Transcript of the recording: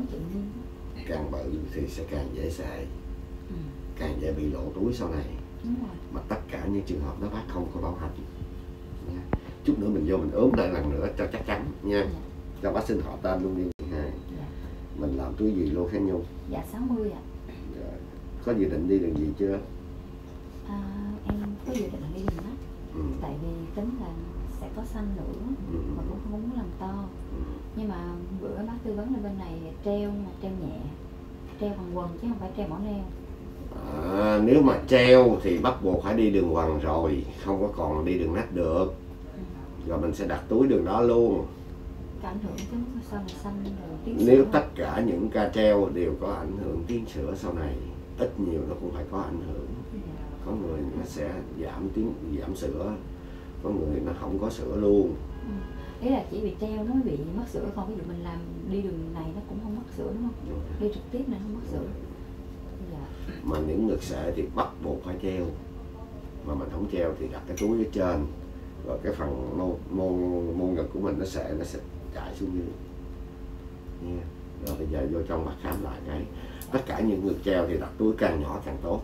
uống tự nhiên càng bự thì sẽ càng dễ xài. Ừ. càng dễ bị lỗ túi sau này. Mà tất cả những trường hợp đó bác không có bảo hành. Nha. chút nữa mình vô mình ốm lại lần nữa cho chắc chắn nha. Dạ. Cho bác xin họ tên luôn đi. Ha dạ. Mình làm túi gì luôn khánh nhung? Dạ 60 ạ. Rồi. có dự định đi đường gì chưa? À, em có dự định đi đường mắt ừ. tại vì tính là sẽ có xanh nữa Ừ. mà cũng không muốn làm to. Ừ. nhưng mà tư vấn là bên này treo mà treo nhẹ? Treo bằng quần chứ không phải treo mỏ neo. À, nếu mà treo thì bắt buộc phải đi đường hoàng rồi không có còn đi đường nách được. Ừ. rồi mình sẽ đặt túi đường đó luôn. Ảnh hưởng tới sau này xanh rồi tiến nếu tất cả những ca treo đều có ảnh hưởng tiến sữa sau này ít nhiều nó cũng phải có ảnh hưởng. Dạ. có người nó sẽ giảm tiến giảm sữa có người nó không có sữa luôn Ý là chỉ bị treo nó mới bị mất sữa còn ví dụ mình làm đi đường này nó cũng không mất sữa đúng không? Đi trực tiếp này không mất sữa. Dạ. Mà những ngực sệ thì bắt buộc phải treo. Mà mình không treo thì đặt cái túi ở trên. Rồi cái phần mô mô mô ngực của mình nó sẽ nó sẽ chạy xuống dưới. Nha. Rồi bây giờ vô trong mặt khám lại cái. Tất cả những ngực treo thì đặt túi càng nhỏ càng tốt